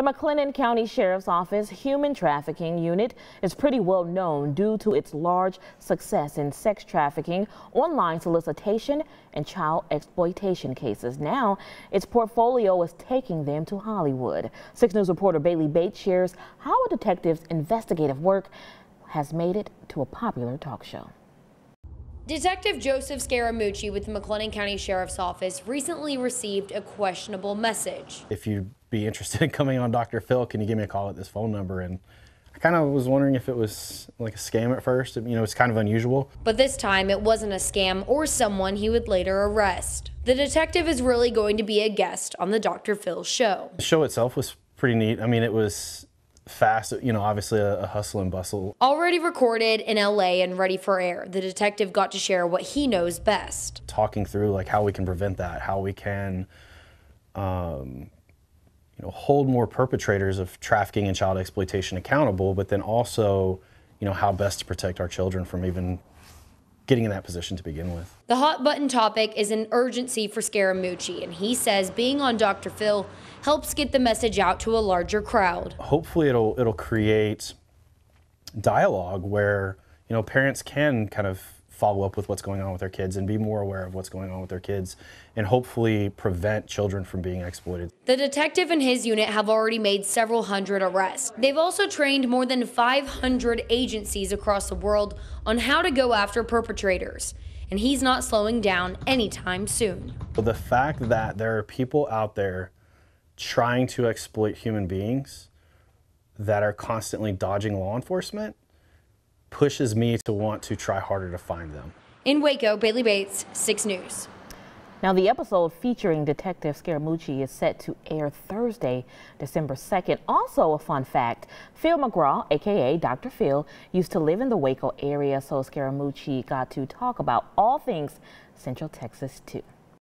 The McLennan County Sheriff's Office Human Trafficking Unit is pretty well known due to its large success in sex trafficking, online solicitation, and child exploitation cases. Now, its portfolio is taking them to Hollywood. 6 News reporter Bailey Bates shares how a detective's investigative work has made it to a popular talk show. Detective Joseph Scaramucci with the McLennan County Sheriff's Office recently received a questionable message. If you'd be interested in coming on Dr. Phil, can you give me a call at this phone number? And I kind of was wondering if it was like a scam at first. You know, it's kind of unusual. But this time it wasn't a scam or someone he would later arrest. The detective is really going to be a guest on the Dr. Phil show. The show itself was pretty neat. I mean, it was fast, you know, obviously a, a, hustle and bustle. Already recorded in LA and ready for air, the detective got to share what he knows best. Talking through like how we can prevent that, how we can, um, you know, hold more perpetrators of trafficking and child exploitation accountable, but then also, you know, how best to protect our children from even getting in that position to begin with. The hot button topic is an urgency for Scaramucci, and he says being on Dr. Phil helps get the message out to a larger crowd. Hopefully it'll it'll create dialogue where, you know, parents can kind of follow up with what's going on with their kids and be more aware of what's going on with their kids and hopefully prevent children from being exploited. The detective and his unit have already made several hundred arrests. They've also trained more than 500 agencies across the world on how to go after perpetrators. And he's not slowing down anytime soon. The fact that there are people out there trying to exploit human beings that are constantly dodging law enforcement pushes me to want to try harder to find them. In Waco, Bailey Bates, 6 News. Now, the episode featuring Detective Scaramucci is set to air Thursday, December 2nd. Also, a fun fact Phil McGraw, aka Dr. Phil, used to live in the Waco area, so Scaramucci got to talk about all things Central Texas, too.